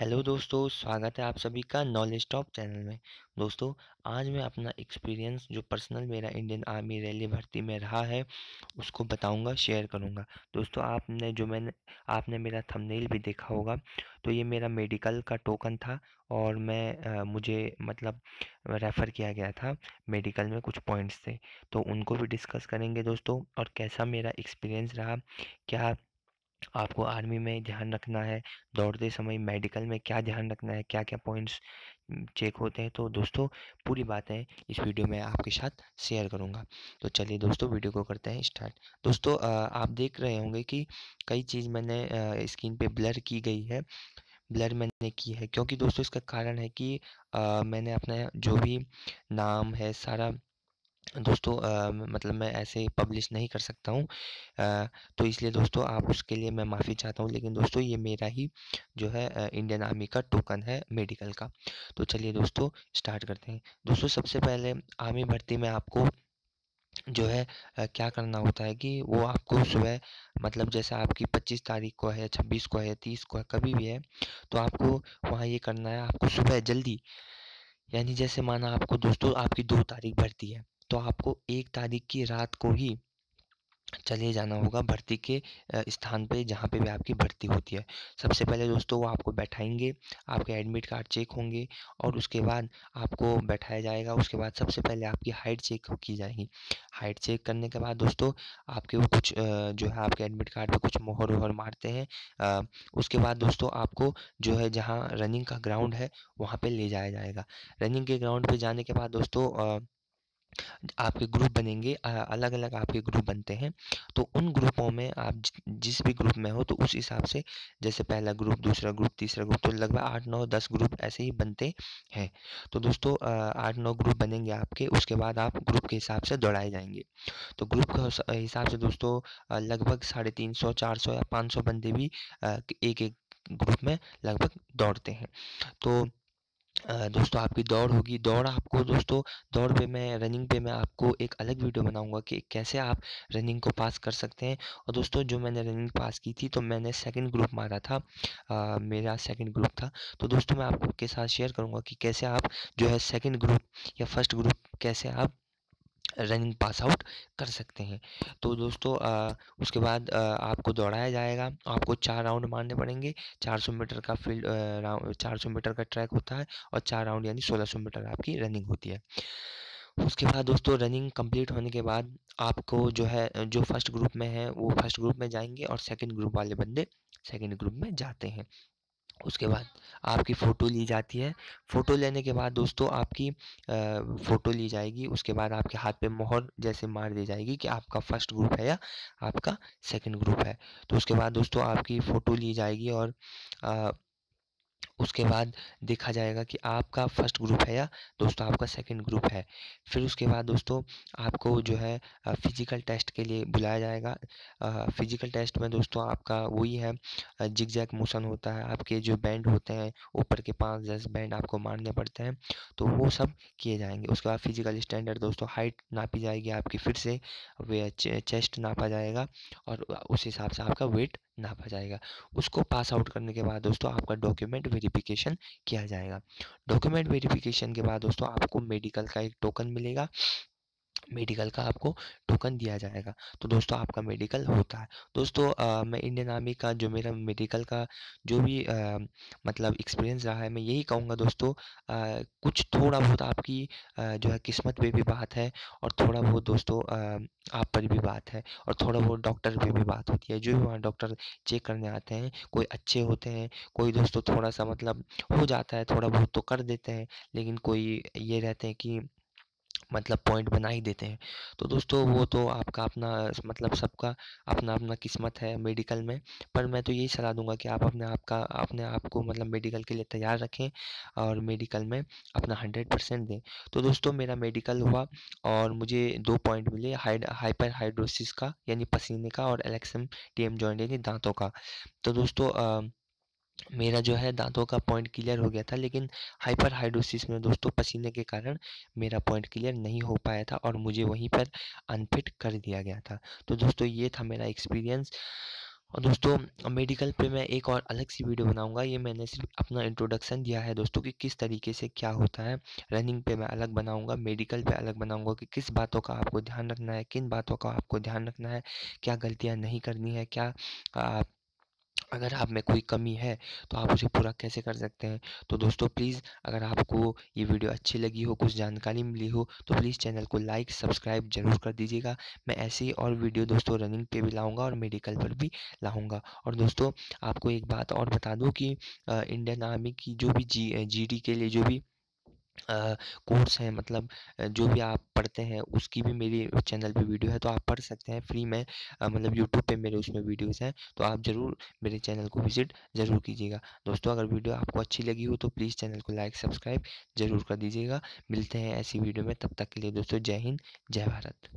Hello दोस्तों स्वागत है आप सभी का नॉलेज टॉप चैनल में। दोस्तों आज मैं अपना एक्सपीरियंस जो पर्सनल मेरा इंडियन आर्मी रैली भर्ती में रहा है उसको बताऊँगा शेयर करूँगा। दोस्तों आपने जो मैंने आपने मेरा थंबनेल भी देखा होगा तो ये मेरा मेडिकल का टोकन था और मैं आ, मुझे मतलब रेफ़र किया गया था मेडिकल में कुछ पॉइंट्स थे तो उनको भी डिस्कस करेंगे दोस्तों और कैसा मेरा एक्सपीरियंस रहा क्या आपको आर्मी में ध्यान रखना है दौड़ते समय मेडिकल में क्या ध्यान रखना है क्या क्या पॉइंट्स चेक होते हैं? तो दोस्तों पूरी बातें इस वीडियो में आपके साथ शेयर करूँगा। तो चलिए दोस्तों वीडियो को करते हैं स्टार्ट। दोस्तों आप देख रहे होंगे कि कई चीज़ मैंने स्क्रीन पे ब्लर की गई है। ब्लर मैंने की है क्योंकि दोस्तों इसका कारण है कि आ, मैंने अपना जो भी नाम है सारा दोस्तों आ, मतलब मैं ऐसे पब्लिश नहीं कर सकता हूँ। तो इसलिए दोस्तों आप उसके लिए मैं माफ़ी चाहता हूँ लेकिन दोस्तों ये मेरा ही जो है इंडियन आर्मी का टोकन है मेडिकल का। तो चलिए दोस्तों स्टार्ट करते हैं। दोस्तों सबसे पहले आर्मी भर्ती में आपको जो है आ, क्या करना होता है कि वो आपको सुबह मतलब जैसे आपकी 25 तारीख को है 26 को है 30 को है कभी भी है तो आपको वहाँ ये करना है आपको सुबह जल्दी यानी जैसे माना आपको दोस्तों आपकी दो तारीख भर्ती है। तो आपको एक तारीख की रात को ही चले जाना होगा भर्ती के स्थान पे जहाँ पे भी आपकी भर्ती होती है। सबसे पहले दोस्तों वो आपको बैठाएँगे, आपके एडमिट कार्ड चेक होंगे और उसके बाद आपको बैठाया जाएगा। उसके बाद सबसे पहले आपकी हाइट चेक की जाएगी। हाइट चेक करने के बाद दोस्तों आपके वो कुछ जो है आपके एडमिट कार्ड पे कुछ मोहर वोहर मारते हैं उसके बाद दोस्तों आपको जो है जहाँ रनिंग का ग्राउंड है वहाँ पर ले जाया जाएगा। रनिंग के ग्राउंड पर जाने के बाद दोस्तों आपके ग्रुप बनेंगे अलग अलग आपके ग्रुप बनते हैं। तो उन ग्रुपों में आप जिस भी ग्रुप में हो तो उस हिसाब से जैसे पहला ग्रुप, दूसरा ग्रुप, तीसरा ग्रुप तो लगभग आठ, नौ, दस ग्रुप ऐसे ही बनते हैं। तो दोस्तों आठ, नौ ग्रुप बनेंगे आपके, उसके बाद आप ग्रुप के हिसाब से दौड़ाए जाएँगे। तो ग्रुप के हिसाब से दोस्तों लगभग साढ़े तीन सौ, चार सौ या पाँच सौ बंदे भी एक एक ग्रुप में लगभग दौड़ते हैं। तो दोस्तों आपकी दौड़ होगी। दौड़ आपको दोस्तों दौड़ पे मैं रनिंग पे मैं आपको एक अलग वीडियो बनाऊँगा कि कैसे आप रनिंग को पास कर सकते हैं। और दोस्तों जो मैंने रनिंग पास की थी तो मैंने सेकंड ग्रुप मारा था। आ, मेरा सेकंड ग्रुप था। तो दोस्तों मैं आपके साथ शेयर करूँगा कि कैसे आप जो है सेकंड ग्रुप या फ़र्स्ट ग्रुप कैसे आप रनिंग पास आउट कर सकते हैं। तो दोस्तों आ, उसके बाद आ, आपको दौड़ाया जाएगा। आपको चार राउंड मारने पड़ेंगे। 400 मीटर का फ़ील्ड चार सौ मीटर का ट्रैक होता है और चार राउंड यानी 1600 मीटर आपकी रनिंग होती है। उसके बाद दोस्तों रनिंग कंप्लीट होने के बाद आपको जो है जो फ़र्स्ट ग्रुप में है वो फ़र्स्ट ग्रुप में जाएँगे और सेकंड ग्रुप वाले बंदे सेकंड ग्रुप में जाते हैं। उसके बाद आपकी फ़ोटो ली जाती है। फ़ोटो लेने के बाद दोस्तों आपकी फ़ोटो ली जाएगी, उसके बाद आपके हाथ पे मोहर जैसे मार दी जाएगी कि आपका फ़र्स्ट ग्रुप है या आपका सेकंड ग्रुप है। तो उसके बाद दोस्तों आपकी फ़ोटो ली जाएगी और उसके बाद देखा जाएगा कि आपका फ़र्स्ट ग्रुप है या दोस्तों आपका सेकंड ग्रुप है। फिर उसके बाद दोस्तों आपको जो है फ़िज़िकल टेस्ट के लिए बुलाया जाएगा। फ़िज़िकल टेस्ट में दोस्तों आपका वही है जिग जैक मोशन होता है। आपके जो बैंड होते हैं ऊपर के पाँच दस बैंड आपको मारने पड़ते हैं तो वो सब किए जाएँगे। उसके बाद फ़िज़िकल स्टैंडर्ड दोस्तों हाइट नापी जाएगी आपकी फिर से चेस्ट नापा जाएगा और उस हिसाब से आपका वेट नापा जाएगा। उसको पास आउट करने के बाद दोस्तों आपका डॉक्यूमेंट वेरिफिकेशन किया जाएगा। डॉक्यूमेंट वेरिफिकेशन के बाद दोस्तों आपको मेडिकल का एक टोकन मिलेगा। मेडिकल का आपको टोकन दिया जाएगा। तो दोस्तों आपका मेडिकल होता है। दोस्तों आ, मैं इंडियन आर्मी का जो मेरा मेडिकल का जो भी आ, मतलब एक्सपीरियंस रहा है मैं यही कहूँगा दोस्तों आ, कुछ थोड़ा बहुत आपकी आ, जो है किस्मत पे भी बात है और थोड़ा बहुत दोस्तों आ, आप पर भी बात है और थोड़ा बहुत डॉक्टर पे भी बात होती है। जो भी वहाँ डॉक्टर चेक करने आते हैं कोई अच्छे होते हैं कोई दोस्तों थोड़ा सा मतलब हो जाता है थोड़ा बहुत तो कर देते हैं लेकिन कोई ये रहते हैं कि मतलब पॉइंट बना ही देते हैं। तो दोस्तों वो तो आपका अपना मतलब सबका अपना अपना किस्मत है मेडिकल में पर मैं तो यही सलाह दूँगा कि आप अपने आप का अपने आप को मतलब मेडिकल के लिए तैयार रखें और मेडिकल में अपना हंड्रेड परसेंट दें। तो दोस्तों मेरा मेडिकल हुआ और मुझे दो पॉइंट मिले हाइड हाइपर हाइड्रोसिस का यानी पसीने का और एलेक्सम टी एम जॉइंट यानी दांतों का। तो दोस्तों मेरा जो है दांतों का पॉइंट क्लियर हो गया था, लेकिन हाइपर हाइड्रोसिस में दोस्तों पसीने के कारण मेरा पॉइंट क्लियर नहीं हो पाया था और मुझे वहीं पर अनफिट कर दिया गया था। तो दोस्तों, ये था मेरा एक्सपीरियंस और दोस्तों मेडिकल पे मैं एक और अलग सी वीडियो बनाऊँगा। ये मैंने सिर्फ़ अपना इंट्रोडक्शन दिया है दोस्तों कि किस तरीके से क्या होता है। रनिंग पे मैं अलग बनाऊँगा मेडिकल पे अलग बनाऊँगा कि किस बातों का आपको ध्यान रखना है, किन बातों का आपको ध्यान रखना है, क्या गलतियाँ नहीं करनी है, क्या आप अगर आप में कोई कमी है तो आप उसे पूरा कैसे कर सकते हैं? तो दोस्तों, प्लीज़ अगर आपको ये वीडियो अच्छी लगी हो, कुछ जानकारी मिली हो तो प्लीज़ चैनल को लाइक, सब्सक्राइब ज़रूर कर दीजिएगा। मैं ऐसे ही और वीडियो दोस्तों रनिंग पे भी लाऊँगा और मेडिकल पर भी लाऊँगा। और दोस्तों, आपको एक बात और बता दूँ कि इंडियन आर्मी की जो भी जी जी के लिए जो भी कोर्स हैं मतलब जो भी आप पढ़ते हैं, उसकी भी मेरी चैनल पे वीडियो है तो आप पढ़ सकते हैं फ्री में मतलब यूट्यूब पे मेरे उसमें वीडियोस हैं तो आप ज़रूर मेरे चैनल को विज़िट ज़रूर कीजिएगा। दोस्तों, अगर वीडियो आपको अच्छी लगी हो तो प्लीज़ चैनल को लाइक, सब्सक्राइब ज़रूर कर दीजिएगा। मिलते हैं ऐसी वीडियो में, तब तक के लिए दोस्तों, जय हिंद, जय भारत।